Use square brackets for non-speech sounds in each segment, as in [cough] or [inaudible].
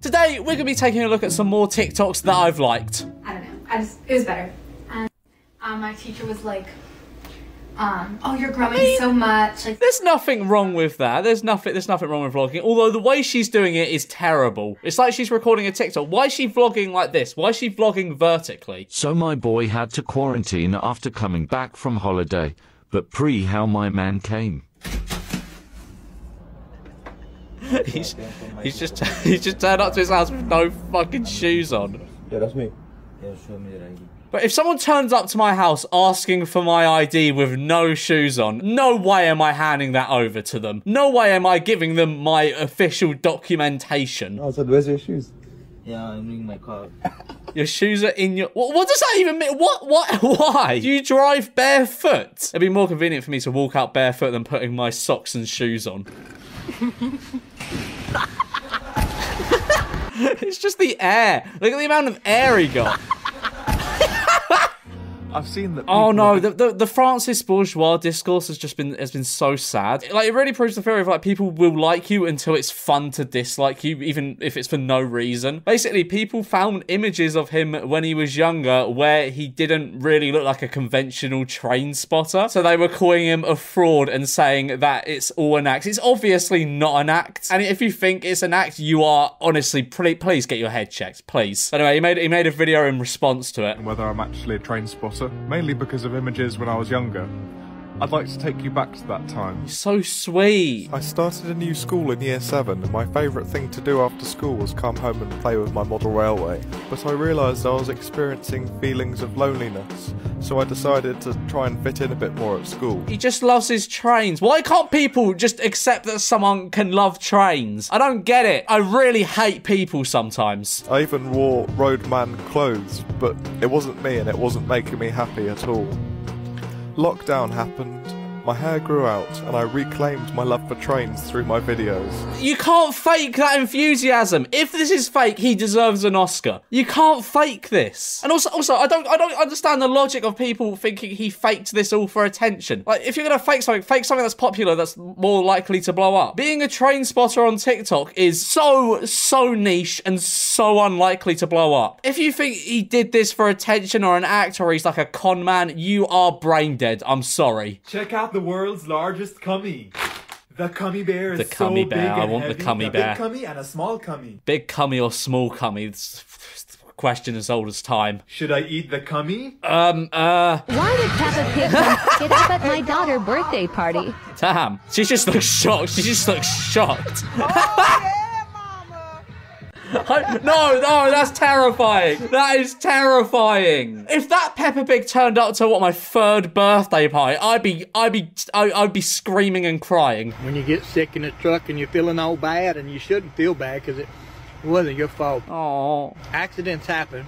Today, we're going to be taking a look at some more TikToks that I've liked. I don't know. I just it was better. And um, my teacher was like, um, "Oh, you're growing so much." Like, There's nothing wrong with that. There's nothing. There's nothing wrong with vlogging. Although the way she's doing it is terrible. It's like she's recording a TikTok. Why is she vlogging like this? Why is she vlogging vertically? So my boy had to quarantine after coming back from holiday, but pre how my man came. [laughs] he's he's just [laughs] he's just turned up to his house with no fucking shoes on. Yeah, that's me. Yeah, show me your ID. But if someone turns up to my house asking for my ID with no shoes on, no way am I handing that over to them. No way am I giving them my official documentation. Oh, so where's your shoes? Yeah, I'm in my car. [laughs] Your shoes are in your. What, what does that even mean? What? What? Why? Do you drive barefoot? It'd be more convenient for me to walk out barefoot than putting my socks and shoes on. [laughs] it's just the air. Look at the amount of air he got. I've seen that. Oh no, have- the, the the Francis Bourgeois discourse has just been has been so sad. Like it really proves the theory of like people will like you until it's fun to dislike you, even if it's for no reason. Basically, people found images of him when he was younger where he didn't really look like a conventional train spotter. So they were calling him a fraud and saying that it's all an act. It's obviously not an act. And if you think it's an act, you are honestly please, please get your head checked, please. Anyway, he made he made a video in response to it. whether I'm actually a train spotter, mainly because of images when I was younger. I'd like to take you back to that time. So sweet. I started a new school in year 7, and my favourite thing to do after school was come home and play with my model railway. But I realised I was experiencing feelings of loneliness, so I decided to try and fit in a bit more at school. He just loves his trains. Why can't people just accept that someone can love trains? I don't get it. I really hate people sometimes. I even wore roadman clothes, but it wasn't me and it wasn't making me happy at all. Lockdown happened, my hair grew out, and I reclaimed my love for trains through my videos. You can't fake that enthusiasm. If this is fake, he deserves an Oscar. You can't fake this. And also, also, I don't, I don't understand the logic of people thinking he faked this all for attention. Like, if you're gonna fake something, fake something that's popular, that's more likely to blow up. Being a train spotter on TikTok is so, so niche and so unlikely to blow up. If you think he did this for attention or an act or he's like a con man, you are brain dead. I'm sorry. Check out the world's largest gummy. The gummy bear is The so gummy big bear, I and want the heavy. gummy a bear. Big gummy and a small gummy. Big gummy or small gummy? It's a question as old as time. Should I eat the gummy? Um, uh, Why did Peppa Pig get up at my daughter's birthday party? damn. She just looks shocked. She just looks shocked. [laughs] I- no, no, that's terrifying. That is terrifying. If that Peppa Pig turned up to what my third birthday party, I'd be, I'd be, I- I'd be screaming and crying. when you get sick in the truck and you're feeling all bad and you shouldn't feel bad because it wasn't your fault. Oh Accidents happen.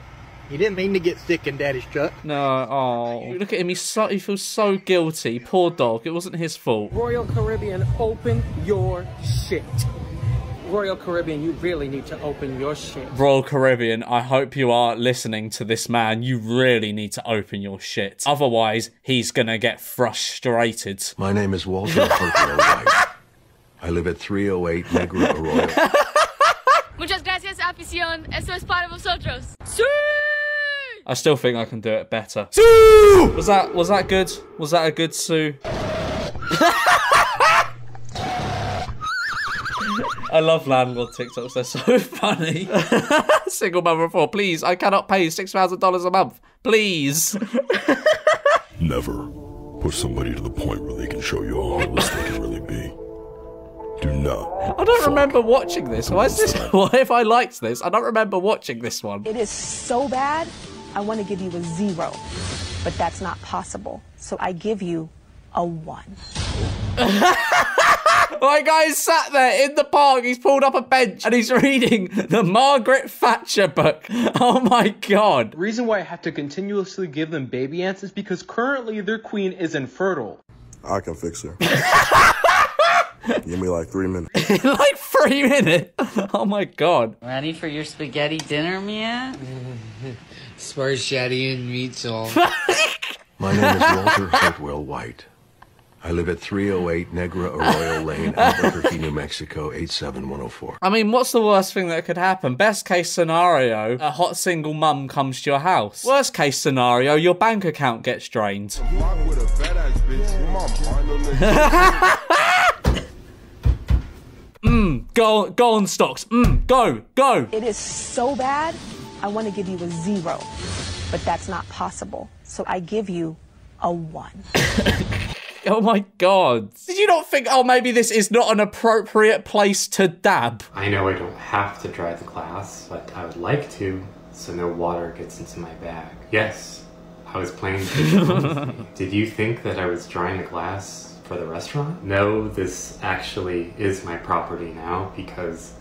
You didn't mean to get sick in daddy's truck. no, oh. Look at him. He's so, he feels so guilty. Poor dog. It wasn't his fault. Royal Caribbean, open your shit. Royal Caribbean, you really need to open your shit. Royal Caribbean, I hope you are listening to this man. You really need to open your shit. Otherwise, he's gonna get frustrated. My name is Walter [laughs] I live at 308 Negra Arroyo. [laughs] Muchas gracias, afición. Esto es para vosotros. I still think I can do it better. Sue! Was that was that good? Was that a good Sue? [laughs] I love landlord TikToks. They're so [laughs] funny. [laughs] Single mother of four. Please, I cannot pay six thousand dollars a month. Please. [laughs] Never push somebody to the point where they can show you how heartless they can really be. Do not. I don't remember watching this. Why is this? Why if I liked this? I don't remember watching this one. It is so bad, I want to give you a zero. But that's not possible. So I give you a one. My guy's sat there in the park. He's pulled up a bench and he's [laughs] reading the Margaret Thatcher book. Oh my god. The reason why I have to continuously give them baby ants is because currently their queen is infertile. I can fix her. [laughs] Give me like three minutes. Like three minutes. Oh my god. Ready for your spaghetti dinner, Mia? [laughs] Spaghetti and meatball. My name is Walter Hartwell White. I live at 308 Negra Arroyo Lane, Albuquerque, New Mexico, 87104. I mean, what's the worst thing that could happen? Best case scenario, a hot single mum comes to your house. Worst case scenario, your bank account gets drained. Mmm, [laughs] go, go on stocks. Mmm, go, go. It is so bad, I want to give you a zero, but that's not possible. So I give you a one. [laughs] [laughs] Oh my god. Did you not think, oh, maybe this is not an appropriate place to dab? I know I don't have to dry the glass, but I would like to, so no water gets into my bag. Yes, I was planning to. [laughs] Did you think that I was drying the glass for the restaurant? No, this actually is my property now because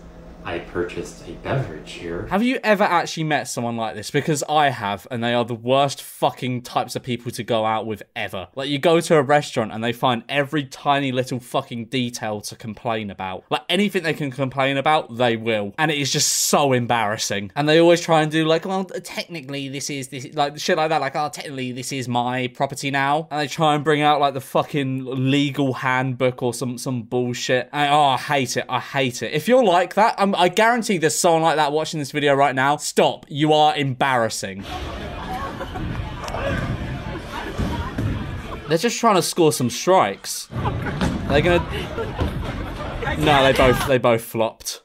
I purchased a beverage here. Have you ever actually met someone like this? Because I have, and they are the worst fucking types of people to go out with ever. Like, you go to a restaurant and they find every tiny little fucking detail to complain about. Like, anything they can complain about, they will. And it is just so embarrassing. And they always try and do, like, well, technically, this is, this, like, shit like that. Like, oh, technically, this is my property now. And they try and bring out, like, the fucking legal handbook or some, some bullshit. And, oh, I hate it. I hate it. If you're like that, I'm, I guarantee there's someone like that watching this video right now. Stop. You are embarrassing. They're just trying to score some strikes. They're gonna. No, they both they both flopped.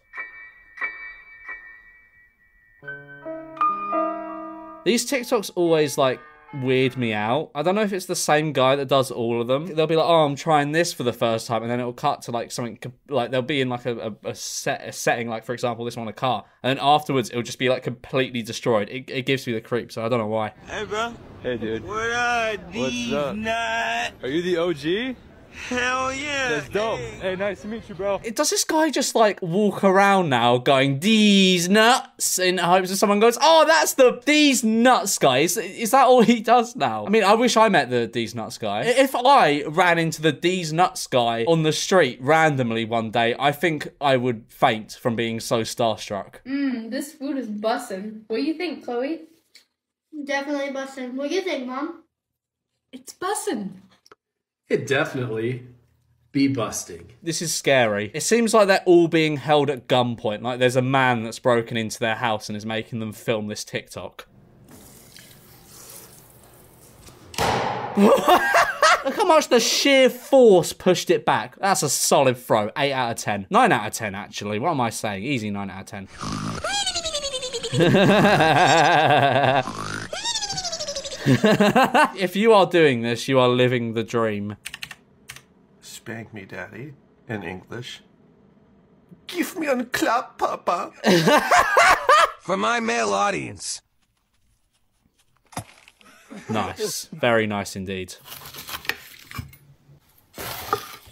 These TikToks always like weird me out. I don't know if it's the same guy that does all of them. They'll be like, "Oh, I'm trying this for the first time," and then it'll cut to like something like they'll be in like a, a, a set a setting, like for example, this one a car, and then afterwards it'll just be like completely destroyed. It, it gives me the creep, so I don't know why. Hey, bro. Hey, dude. What up, What's up? Nut? Are you the OG? Hell yeah. That's dope. Hey, nice to meet you, bro. Does this guy just like walk around now going these nuts in hopes that someone goes, oh, that's the these nuts guy? Is, is that all he does now? I mean, I wish I met the these nuts guy. If I ran into the these nuts guy on the street randomly one day, I think I would faint from being so starstruck. Mmm, this food is bussin'. What do you think, Chloe? Definitely busting. What do you think, Mom? It's bussin'. It definitely be busting. This is scary. It seems like they're all being held at gunpoint. Like there's a man that's broken into their house and is making them film this TikTok. [laughs] Look how much the sheer force pushed it back. That's a solid throw. 8 out of 10. 9 out of 10, actually. What am I saying? Easy 9 out of 10. [laughs] [laughs] if you are doing this, you are living the dream. Spank me, daddy, in English. Give me a clap, papa. For my male audience. Nice. Very nice indeed.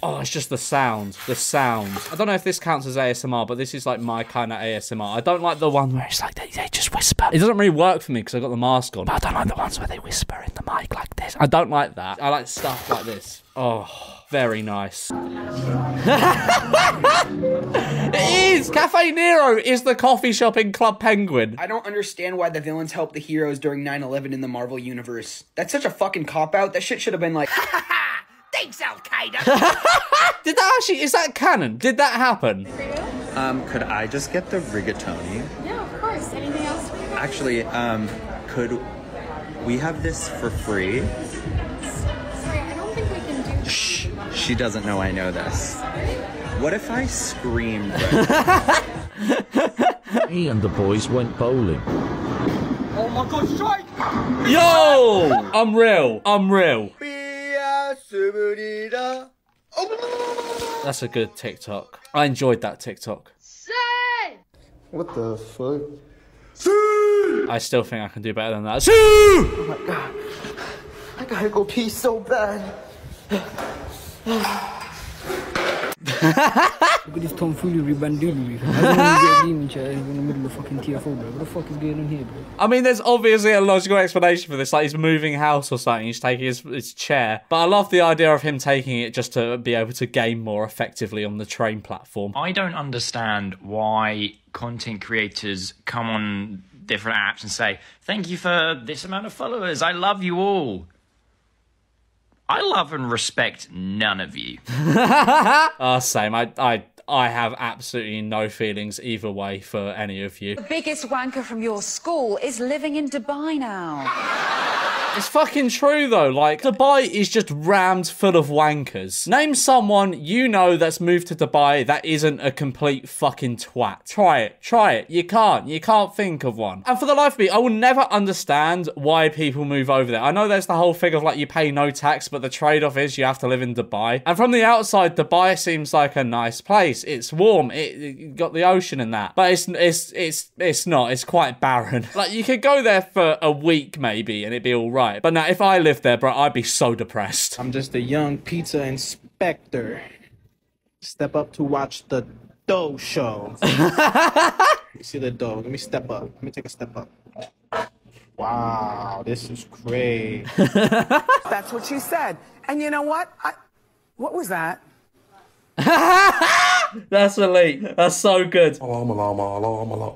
Oh, it's just the sound. The sound. I don't know if this counts as ASMR, but this is like my kind of ASMR. I don't like the one where it's like they, they just whisper. It doesn't really work for me because I've got the mask on. But I don't like the ones where they whisper in the mic like this. I don't like that. I like stuff like this. Oh, very nice. [laughs] it is! Cafe Nero is the coffee shop in Club Penguin. I don't understand why the villains helped the heroes during 9-11 in the Marvel Universe. That's such a fucking cop-out. That shit should have been like, [laughs] Thanks, Al Qaeda. Did that actually, is that canon? Did that happen? Um, could I just get the rigatoni? Yeah, of course. Anything else? Actually, um, could we have this for free? Sorry, I don't think we can do Shh, she doesn't know I know this. What if I screamed? [laughs] He and the boys went bowling. Oh my god, strike! Yo! Unreal. Unreal. That's a good TikTok. I enjoyed that TikTok. What the fuck? I still think I can do better than that. Oh my god. I gotta go pee so bad. [laughs] Look at this tomfoolery bandillery. I don't get a demon chat in the middle of fucking TFO, bro. What the fuck is going on here, bro? I mean, there's obviously a logical explanation for this. Like, he's moving house or something. He's taking his, his chair. But I love the idea of him taking it just to be able to game more effectively on the train platform. I don't understand why content creators come on different apps and say, Thank you for this amount of followers. I love you all. I love and respect none of you. [laughs] Ah, same. I, I, I have absolutely no feelings either way for any of you. The biggest wanker from your school is living in Dubai now. It's fucking true though. Like Dubai is just rammed full of wankers. Name someone you know that's moved to Dubai that isn't a complete fucking twat. Try it. Try it. You can't. You can't think of one. And for the life of me, I will never understand why people move over there. I know there's the whole thing of like you pay no tax, but the trade-off is you have to live in Dubai. And from the outside, Dubai seems like a nice place. It's warm. It, it got the ocean and that, but it's it's it's it's not. It's quite barren. [laughs] Like you could go there for a week maybe, and it'd be all right. But now, if I lived there, bro, I'd be so depressed. I'm just a young pizza inspector. Step up to watch the dough show. [laughs] you see the dough. Let me step up. Let me take a step up. Wow, this is great. That's what she said. And you know what? I, what was that? [laughs] [laughs] That's elite. That's so good. Oh, alarm, alarm, alarm, alarm.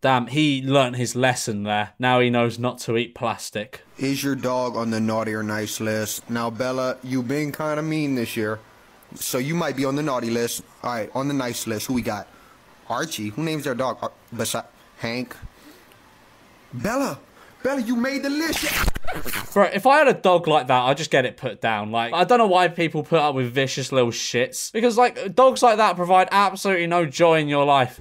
Damn, he learnt his lesson there. Now he knows not to eat plastic. Is your dog on the naughty or nice list? Now, Bella, you've been kind of mean this year. So you might be on the naughty list. All right, on the nice list, who we got? Archie. Who names their dog? Ar- Besi- Hank. Bella. Bella, you made the list. Bro, if I had a dog like that, I'd just get it put down. Like, I don't know why people put up with vicious little shits. Because, like, dogs like that provide absolutely no joy in your life.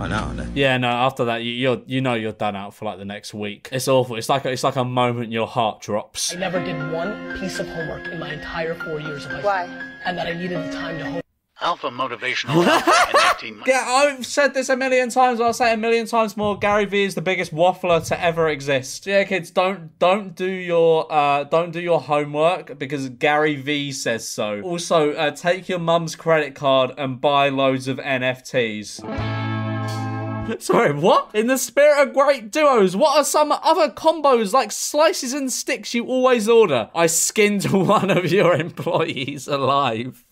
I know, I know. Yeah, no. After that, you, you're you know you're done out for like the next week. It's awful. It's like it's like a moment your heart drops. I never did one piece of homework in my entire four years of high school. Why? And that I needed the time to home. Alpha motivational [laughs] alpha in 18 months. Yeah, I've said this a million times. I'll say it a million times more. Gary Vee is the biggest waffler to ever exist. Yeah, kids, don't don't do your uh don't do your homework because Gary Vee says so. Also, uh, take your mum's credit card and buy loads of NFTs. [laughs] Sorry, what? In the spirit of great duos, what are some other combos like slices and sticks you always order? I skinned [laughs] one of your employees alive.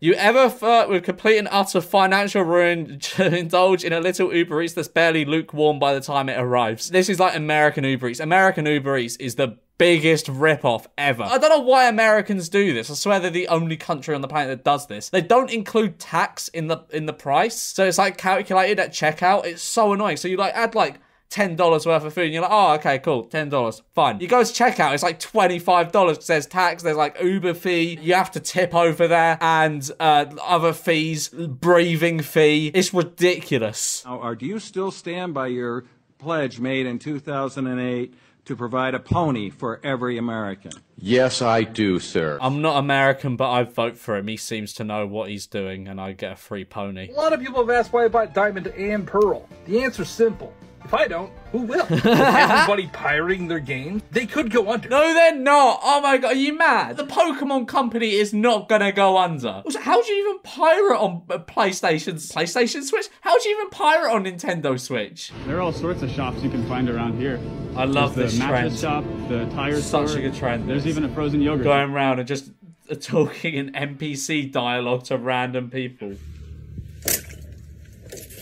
You ever flirt with complete and utter financial ruin [laughs] to indulge in a little Uber Eats that's barely lukewarm by the time it arrives? This is like American Uber Eats. American Uber Eats is the biggest ripoff ever. I don't know why Americans do this. I swear they're the only country on the planet that does this. They don't include tax in the in the price, so it's like calculated at checkout. It's so annoying. So you like add like ten dollars worth of food, and you're like, oh, okay, cool, ten dollars, fine. You go to checkout, it's like twenty five dollars. There's tax, there's like Uber fee, you have to tip over there, and uh, other fees, breathing fee. It's ridiculous. Now, are, do you still stand by your pledge made in 2008 to provide a pony for every American? Yes, I do, sir. I'm not American, but I vote for him. He seems to know what he's doing, and I get a free pony. A lot of people have asked why I bought Diamond and Pearl. The answer's simple. If I don't, who will? [laughs] With everybody pirating their games, they could go under. No, they're not. Oh my god, are you mad? The Pokemon Company is not gonna go under. Also, how do you even pirate on uh, PlayStation, PlayStation Switch? How do you even pirate on Nintendo Switch? There are all sorts of shops you can find around here. I love There's this the mattress trend. shop, the tire Such store. a good trend. There's this. even a frozen yogurt. going around and just uh, talking in NPC dialogue to random people.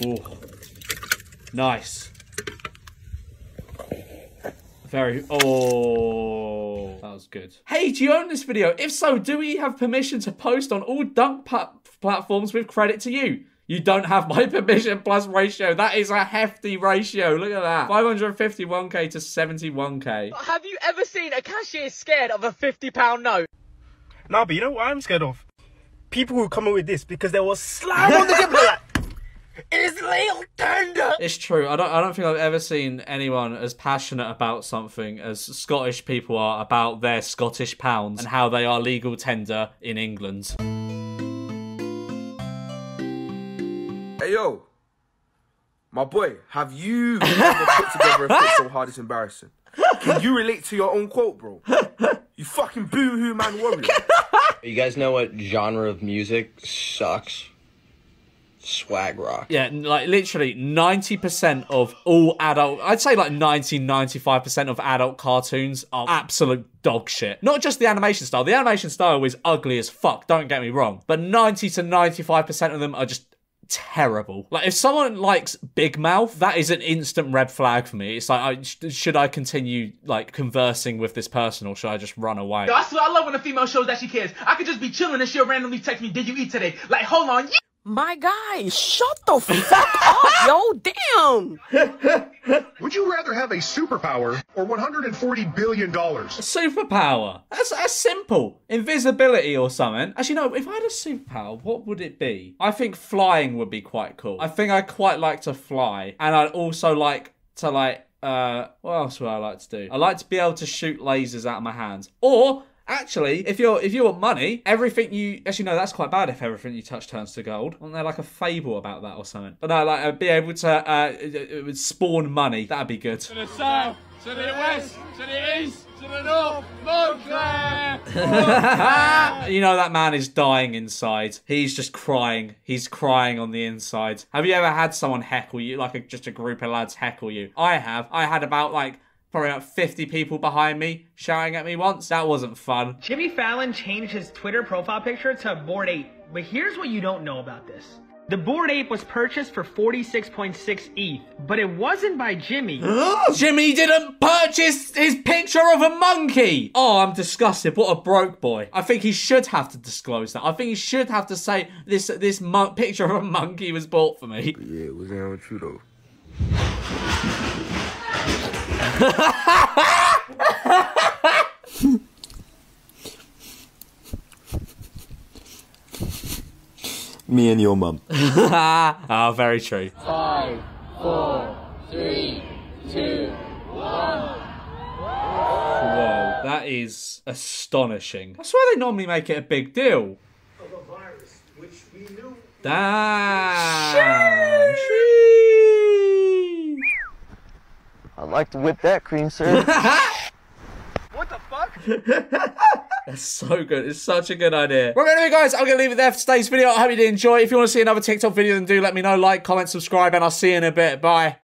Ooh. Nice. Very. Oh, that was good. Hey, do you own this video? If so, do we have permission to post on all dunk pa- platforms with credit to you? You don't have my [laughs] permission plus ratio. That is a hefty ratio. Look at that. 551k to 71k. Have you ever seen a cashier scared of a £50 note? Nah, but you know what I'm scared of? People who come in with this because they will slam on the [laughs] table like, it's tender. It's true. I don't. I don't think I've ever seen anyone as passionate about something as Scottish people are about their Scottish pounds and how they are legal tender in England. Hey yo, my boy, have you [laughs] ever put together a fit so hard it's embarrassing? Can you relate to your own quote, bro? You fucking boo-hoo man warrior. You guys know what genre of music sucks? Swag rock. Yeah, like literally 90% of all adult, I'd say like 90, 95% of adult cartoons are absolute dog shit. Not just the animation style. The animation style is ugly as fuck, don't get me wrong. But 90 to 95% of them are just terrible. Like if someone likes Big Mouth, that is an instant red flag for me. It's like, I, sh- should I continue like conversing with this person or should I just run away? Yo, I swear I love when a female shows that she cares. I could just be chilling and she'll randomly text me, "Did you eat today?" Like, hold on, you. My guy, shut the fuck up, yo, damn. [laughs] Would you rather have a superpower or $140 billion? Superpower. That's, that's simple. Invisibility or something. Actually, no, if I had a superpower, what would it be? I think flying would be quite cool. I think I'd quite like to fly. And I'd also like to, like, uh, what else would I like to do? I like to be able to shoot lasers out of my hands. Or, Actually, if you're if you want money, everything you actually no, that's quite bad. If everything you touch turns to gold, wasn't there like a fable about that or something? But no, like I'd be able to uh, it, it would spawn money. That'd be good. To the south, to the west, to the east, to the north, Montclair! [laughs] you know that man is dying inside. He's just crying. He's crying on the inside. Have you ever had someone heckle you, like a, just a group of lads heckle you? I have. I had about like probably about 50 people behind me shouting at me once. That wasn't fun. Jimmy Fallon changed his Twitter profile picture to Bored Ape, but here's what you don't know about this. The Bored Ape was purchased for 46.6 ETH, but it wasn't by Jimmy. [gasps] Jimmy didn't purchase his picture of a monkey. Oh, I'm disgusted. What a broke boy. I think he should have to disclose that. I think he should have to say this this mon- picture of a monkey was bought for me. Yeah, it was down with you though. Me and your mum. [laughs] Ah, very true. Five, four, three, two, one. Whoa, that is astonishing. I swear they normally make it a big deal. Damn. I'd like to whip that cream, sir. [laughs] What the fuck? [laughs] That's so good. It's such a good idea. Well, anyway, guys, I'm going to leave it there for today's video. I hope you did enjoy. If you want to see another TikTok video, then do let me know. Like, comment, subscribe, and I'll see you in a bit. Bye.